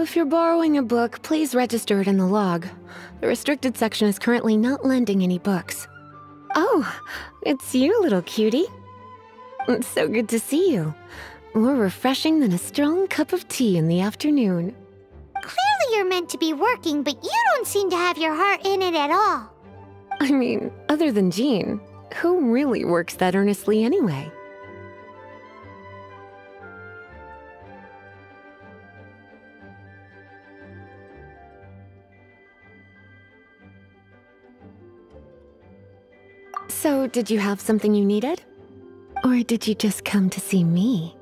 if you're borrowing a book, please register it in the log. The restricted section is currently not lending any books. Oh, it's you, little cutie. It's so good to see you. More refreshing than a strong cup of tea in the afternoon. Clearly you're meant to be working, but you don't seem to have your heart in it at all. I mean, other than Jean, who really works that earnestly anyway? So, did you have something you needed? Or did you just come to see me?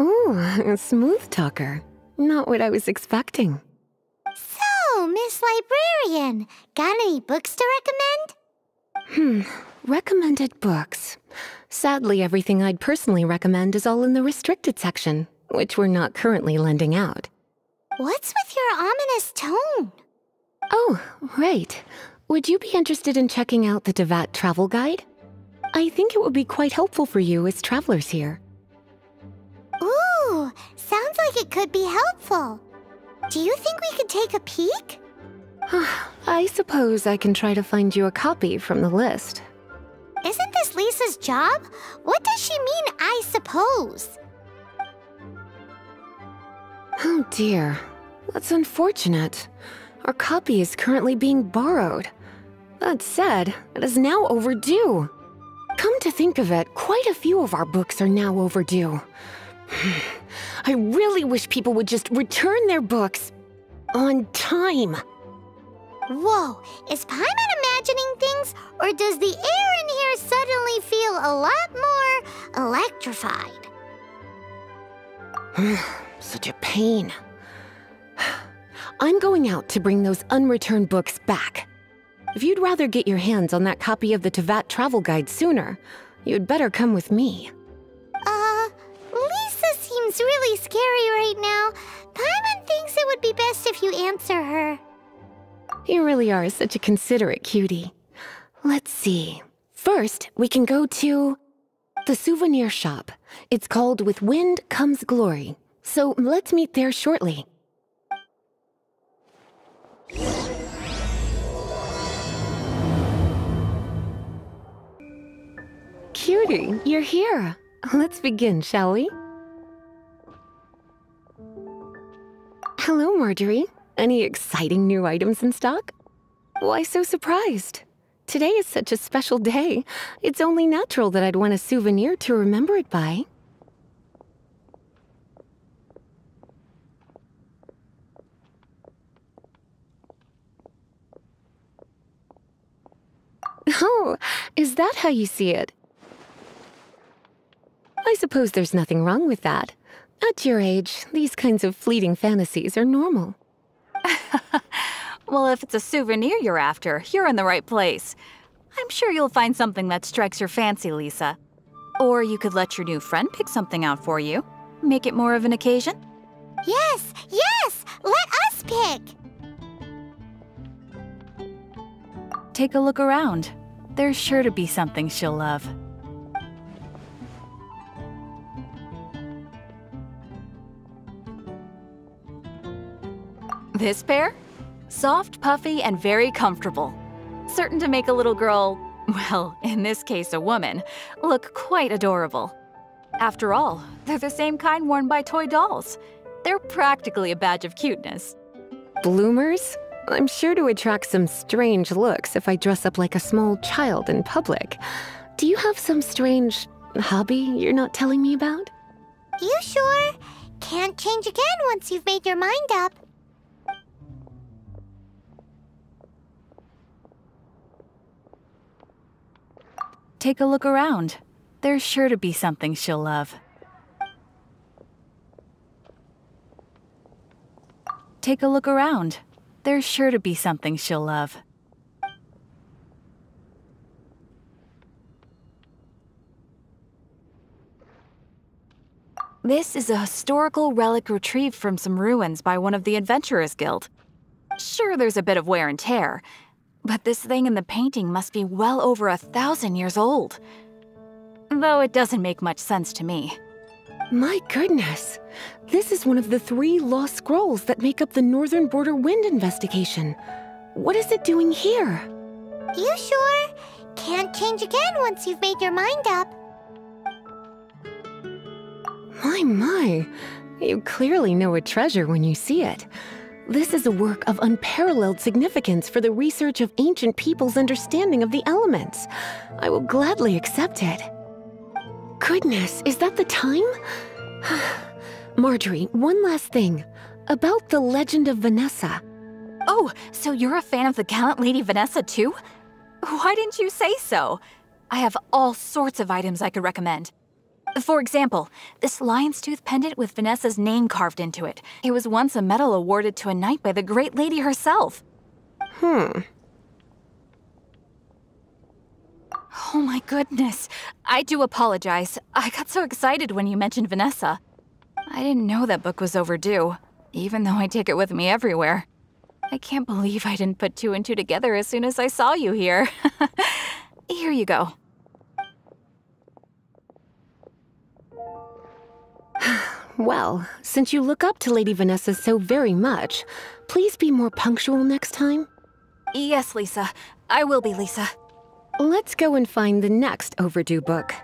Ooh, a smooth talker. Not what I was expecting. So, Miss Librarian, got any books to recommend? Hmm, recommended books. Sadly, everything I'd personally recommend is all in the restricted section, which we're not currently lending out. What's with your ominous tone? Oh, right. Would you be interested in checking out the Teyvat travel guide? I think it would be quite helpful for you as travelers here. Ooh, sounds like it could be helpful. Do you think we could take a peek? I suppose I can try to find you a copy from the list. Isn't this Lisa's job? What does she mean, I suppose? Oh dear, that's unfortunate. Our copy is currently being borrowed. That said, it is now overdue. Come to think of it, quite a few of our books are now overdue. I really wish people would just return their books on time. Whoa, is Paimon imagining things, or does the air in here suddenly feel a lot more electrified? Such a pain. I'm going out to bring those unreturned books back. If you'd rather get your hands on that copy of the Teyvat travel guide sooner, you'd better come with me. Uh, Lisa seems really scary right now. Paimon thinks it would be best if you answer her. You really are such a considerate cutie. Let's see. First, we can go to the souvenir shop. It's called With Wind Comes Glory. So let's meet there shortly. Cutie, you're here. Let's begin, shall we? Hello, Marjorie. Any exciting new items in stock? Why so surprised? Today is such a special day. It's only natural that I'd want a souvenir to remember it by. Oh, is that how you see it? I suppose there's nothing wrong with that. At your age, these kinds of fleeting fantasies are normal. well, if it's a souvenir you're after, you're in the right place. I'm sure you'll find something that strikes your fancy, Lisa. Or you could let your new friend pick something out for you. Make it more of an occasion. Yes, yes! Let us pick! Take a look around. There's sure to be something she'll love. This pair? Soft, puffy, and very comfortable. Certain to make a little girl, well, in this case a woman, look quite adorable. After all, they're the same kind worn by toy dolls. They're practically a badge of cuteness. Bloomers? I'm sure to attract some strange looks if I dress up like a small child in public. Do you have some strange hobby you're not telling me about? You sure? Can't change again once you've made your mind up. Take a look around. There's sure to be something she'll love. Take a look around. There's sure to be something she'll love. This is a historical relic retrieved from some ruins by one of the Adventurers Guild. Sure, there's a bit of wear and tear, but this thing in the painting must be well over a thousand years old. Though it doesn't make much sense to me. My goodness. This is one of the three lost scrolls that make up the Northern Border Wind investigation. What is it doing here? You sure? Can't change again once you've made your mind up. My, my. You clearly know a treasure when you see it. This is a work of unparalleled significance for the research of ancient people's understanding of the elements. I will gladly accept it. Goodness, is that the time? Marjorie, one last thing. About the legend of Vanessa. Oh, so you're a fan of the gallant Lady Vanessa too? Why didn't you say so? I have all sorts of items I could recommend. For example, this lion's tooth pendant with Vanessa's name carved into it. It was once a medal awarded to a knight by the great lady herself. Hmm. Oh my goodness. I do apologize. I got so excited when you mentioned Vanessa. I didn't know that book was overdue, even though I take it with me everywhere. I can't believe I didn't put two and two together as soon as I saw you here. here you go. Well, since you look up to Lady Vanessa so very much, please be more punctual next time. Yes, Lisa. I will be, Lisa. Let's go and find the next overdue book.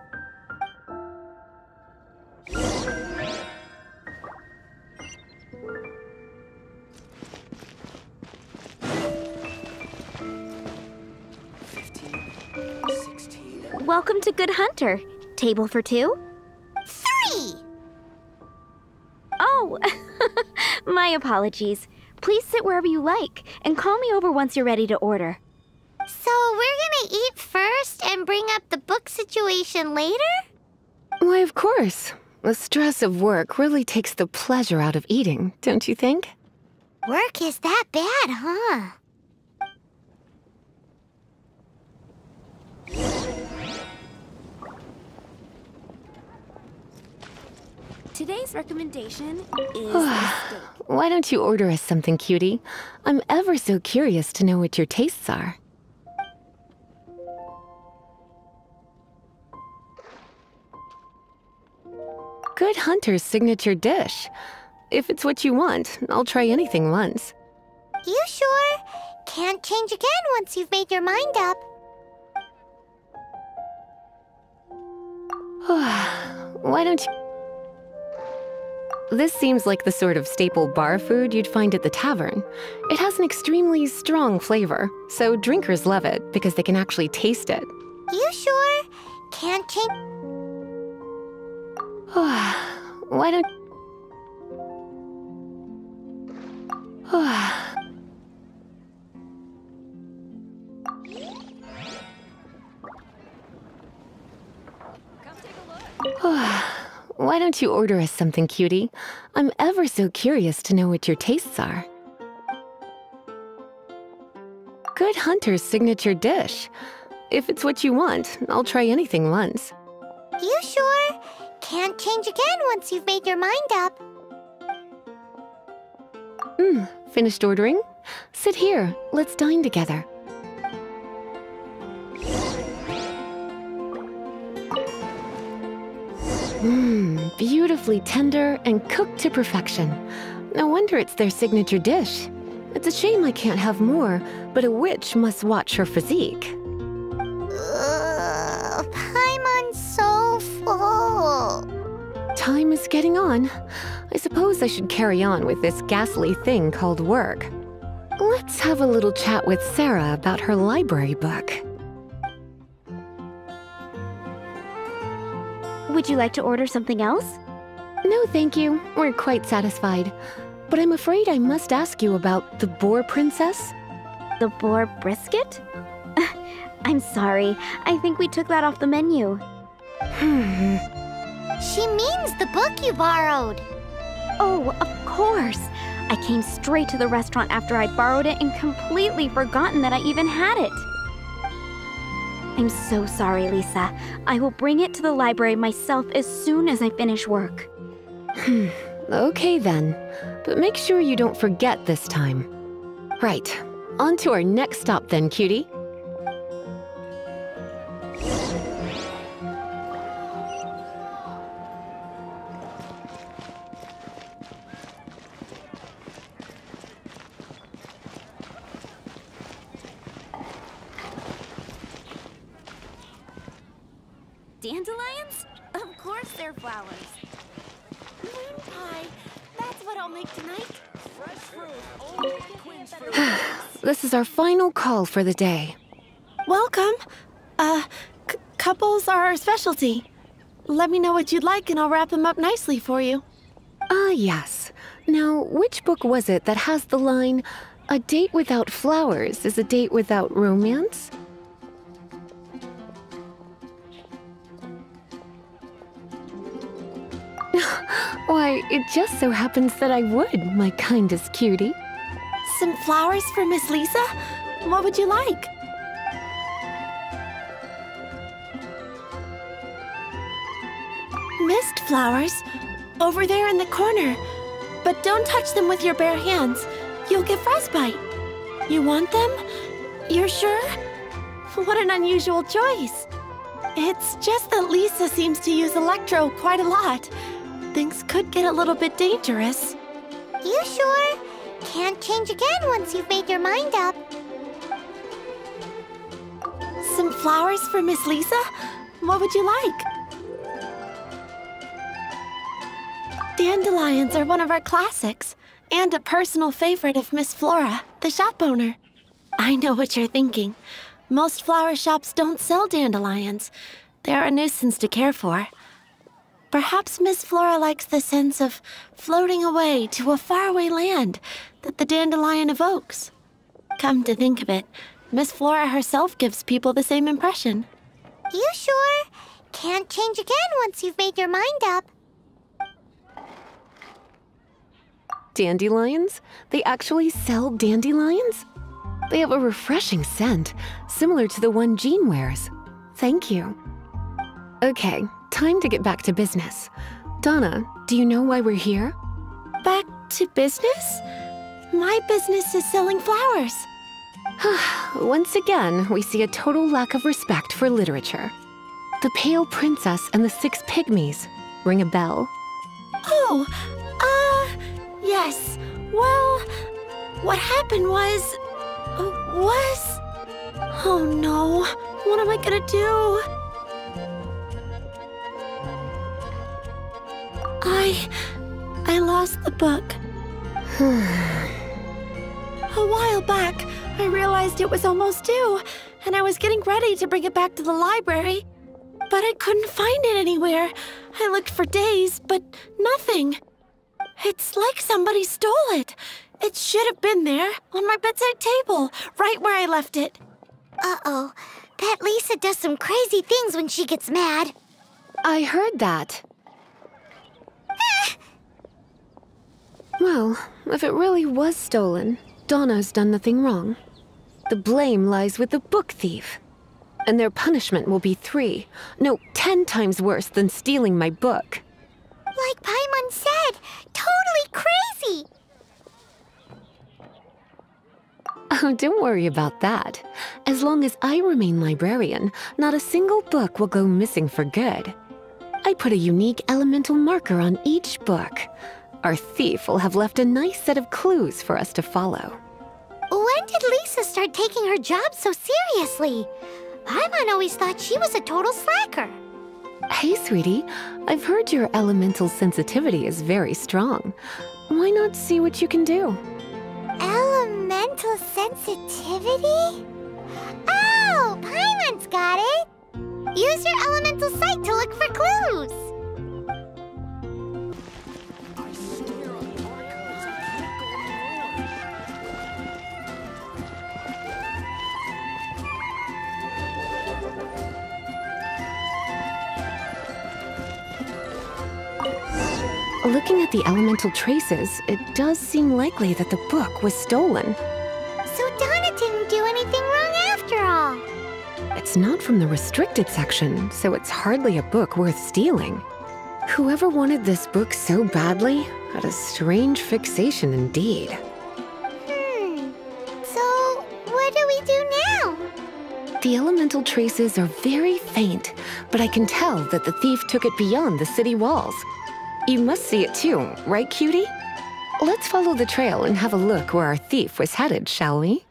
Welcome to Good Hunter. Table for two? Three! Oh, my apologies. Please sit wherever you like and call me over once you're ready to order. First bring up the book situation later? Why, of course. The stress of work really takes the pleasure out of eating, don't you think? Work is that bad, huh? Today's recommendation is. Why don't you order us something, cutie? I'm ever so curious to know what your tastes are. Hunter's signature dish. If it's what you want, I'll try anything once. You sure? Can't change again once you've made your mind up. Why don't you... This seems like the sort of staple bar food you'd find at the tavern. It has an extremely strong flavor, so drinkers love it because they can actually taste it. You sure? Can't change. Why don't... Why don't you order us something, cutie? I'm ever so curious to know what your tastes are. Good Hunter's signature dish. If it's what you want, I'll try anything once. You sure? Can't change again once you've made your mind up. Hmm, finished ordering? Sit here, let's dine together. Mmm, beautifully tender and cooked to perfection. No wonder it's their signature dish. It's a shame I can't have more, but a witch must watch her physique. Time is getting on. I suppose I should carry on with this ghastly thing called work. Let's have a little chat with Sara about her library book. Would you like to order something else? No, thank you. We're quite satisfied. But I'm afraid I must ask you about the Boar Princess. The boar brisket? I'm sorry. I think we took that off the menu. Hmm. She means the book you borrowed. Oh, of course. I came straight to the restaurant after I borrowed it and completely forgotten that I even had it. I'm so sorry, Lisa. I will bring it to the library myself as soon as I finish work. Hmm. Okay then. But make sure you don't forget this time. Right. On to our next stop then, cutie. For the day. Welcome. Uh, couples are our specialty. Let me know what you'd like and I'll wrap them up nicely for you. Ah, yes. Now, which book was it that has the line, A date without flowers is a date without romance? Why, it just so happens that I would, my kindest cutie. Some flowers for Miss Lisa? What would you like? Mist flowers? Over there in the corner. But don't touch them with your bare hands. You'll get frostbite. You want them? You're sure? What an unusual choice. It's just that Lisa seems to use Electro quite a lot. Things could get a little bit dangerous. You sure? Can't change again once you've made your mind up. Some flowers for Miss Lisa? What would you like? Dandelions are one of our classics, and a personal favorite of Miss Flora, the shop owner. I know what you're thinking. Most flower shops don't sell dandelions. They're a nuisance to care for. Perhaps Miss Flora likes the sense of floating away to a faraway land that the dandelion evokes. Come to think of it, Miss Flora herself gives people the same impression. You sure? Can't change again once you've made your mind up. Dandelions? They actually sell dandelions? They have a refreshing scent, similar to the one Jean wears. Thank you. Okay, time to get back to business. Donna, do you know why we're here? Back to business? My business is selling flowers. Once again, we see a total lack of respect for literature. The Pale Princess and the Six Pygmies. Ring a bell? Oh, uh, yes. Well, what happened was. was. Oh no, what am I gonna do? I. I lost the book. A while back, I realized it was almost due, and I was getting ready to bring it back to the library. But I couldn't find it anywhere. I looked for days, but nothing. It's like somebody stole it. It should have been there, on my bedside table, right where I left it. Uh-oh. That Lisa does some crazy things when she gets mad. I heard that. Eh. well, if it really was stolen, Donna's done nothing wrong. The blame lies with the book thief. And their punishment will be three, no, ten times worse than stealing my book. Like Paimon said, totally crazy. Oh, don't worry about that. As long as I remain librarian, not a single book will go missing for good. I put a unique elemental marker on each book. Our thief will have left a nice set of clues for us to follow. When did Lisa start taking her job so seriously? Paimon always thought she was a total slacker. Hey, sweetie, I've heard your elemental sensitivity is very strong. Why not see what you can do? Elemental sensitivity? Oh, Paimon's got it! Use your elemental sight to look for clues! Looking at the elemental traces, it does seem likely that the book was stolen. So Donna didn't do anything wrong after all. It's not from the restricted section, so it's hardly a book worth stealing. Whoever wanted this book so badly had a strange fixation indeed. Hmm. So, what do we do now? The elemental traces are very faint, but I can tell that the thief took it beyond the city walls. You must see it too, right, cutie? Let's follow the trail and have a look where our thief was headed, shall we?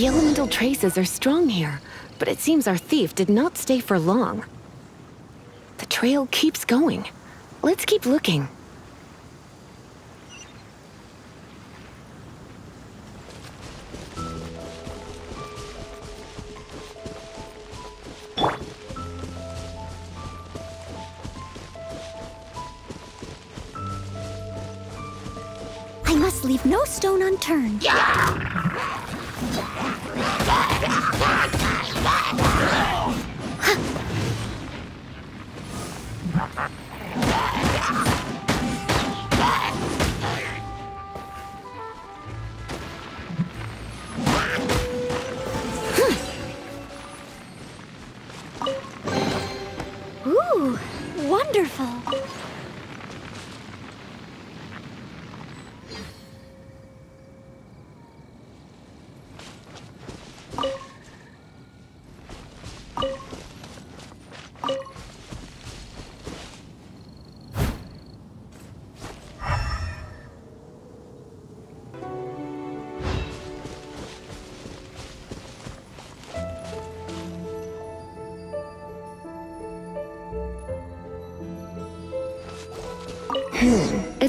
The elemental traces are strong here, but it seems our thief did not stay for long. The trail keeps going. Let's keep looking. I must leave no stone unturned. Ooh, wonderful.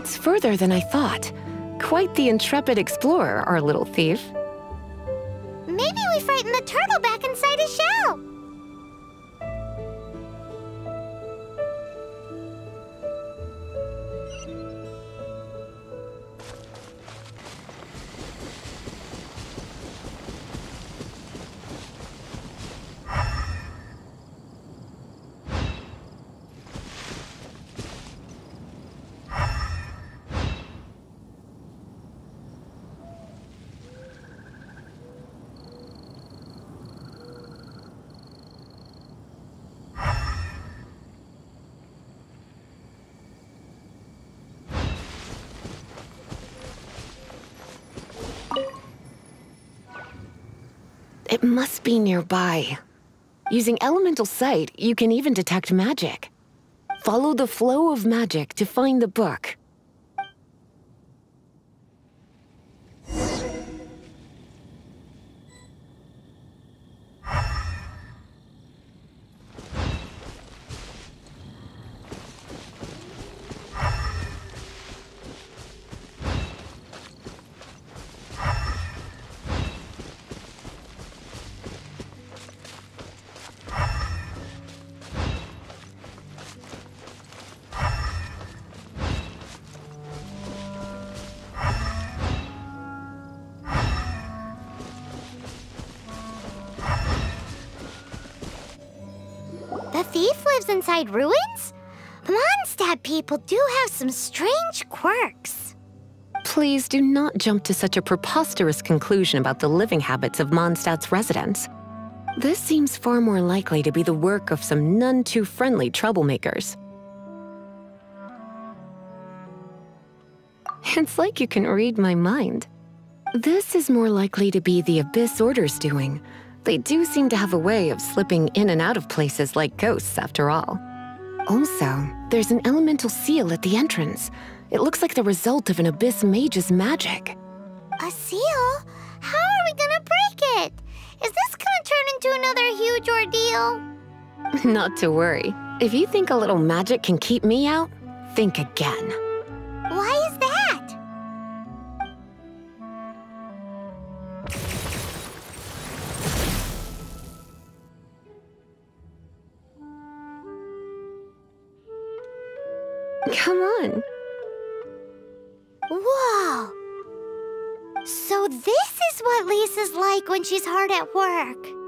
It's further than I thought. Quite the intrepid explorer, our little thief. It must be nearby. Using elemental sight, you can even detect magic. Follow the flow of magic to find the book. Thief lives inside ruins? Mondstadt people do have some strange quirks. Please do not jump to such a preposterous conclusion about the living habits of Mondstadt's residents. This seems far more likely to be the work of some none too friendly troublemakers. It's like you can read my mind. This is more likely to be the Abyss Order's doing. They do seem to have a way of slipping in and out of places like ghosts, after all. Also, there's an elemental seal at the entrance. It looks like the result of an Abyss mage's magic. A seal? How are we gonna break it? Is this gonna turn into another huge ordeal? Not to worry. If you think a little magic can keep me out, think again. She's hard at work.